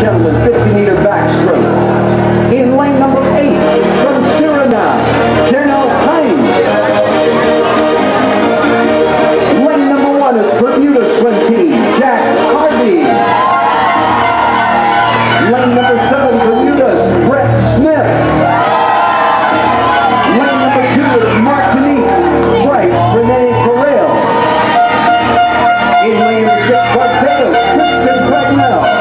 gentlemen, 50 meter backstroke. In lane number eight, from Suriname, Kernel Hines. Lane number one is Bermuda Swim Team, Jack Harvey. Lane number seven, Bermuda's Brett Smith. Lane number two is Martinique, Bryce Renee Correll. In lane number six, Barbados, Kristen Cragnell.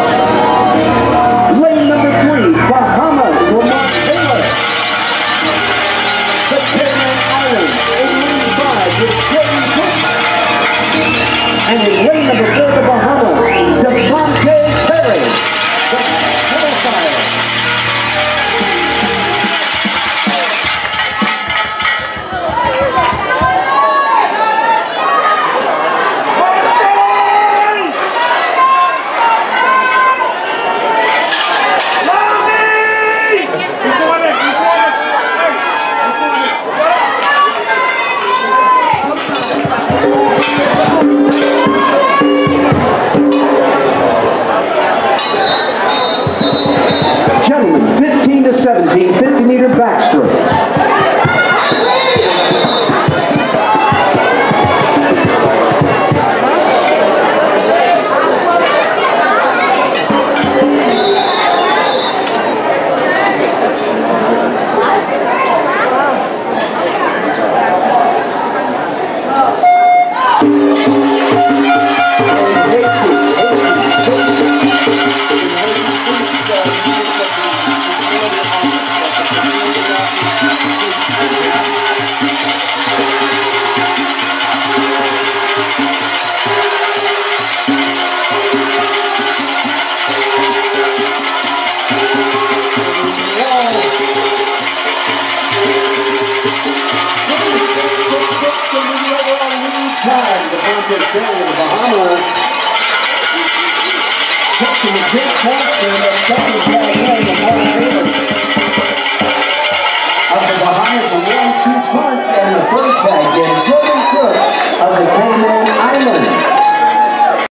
Of